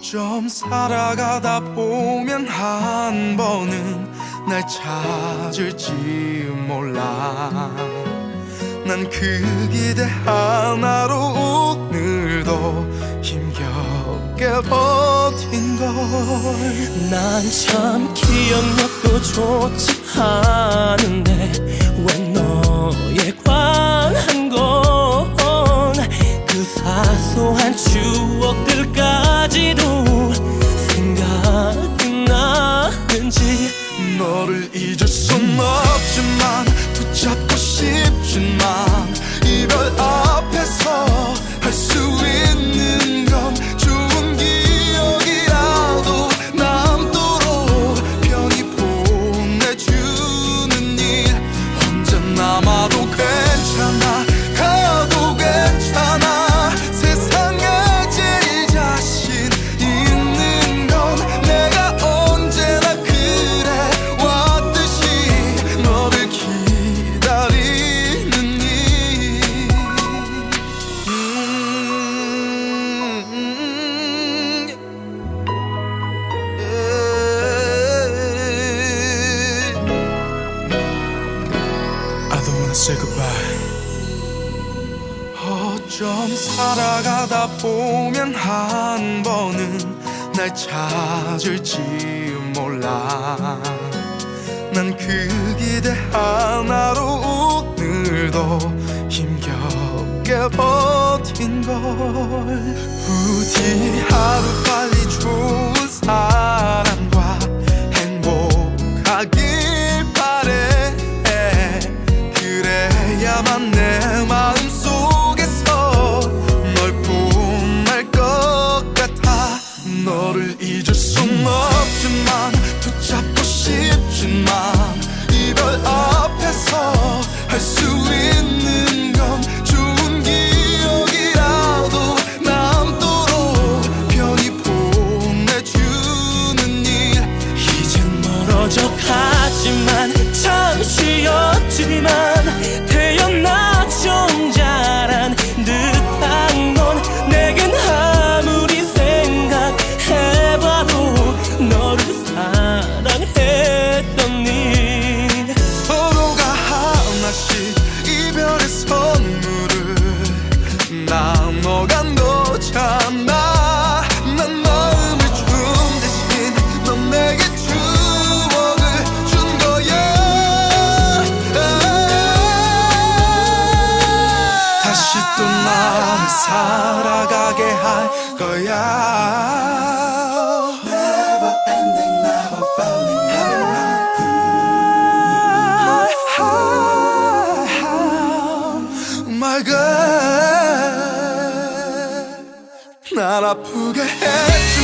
좀 살아가다 보면 한 번은 날 찾을지 몰라. 난 그 기대 하나로 오늘도 힘겹게 버틴 걸난 참 기억력도 좋지 않은데 왜너 don't wanna say goodbye. 어쩜 살아가다 보면 한 번은 날 찾을지 몰라. 난 그 기대 하나로 오늘도 힘겹게 버틴 걸. 부디 하루빨리 좋 살아가게 할 거야 Never ending, never failing My God 날 아프게 해줘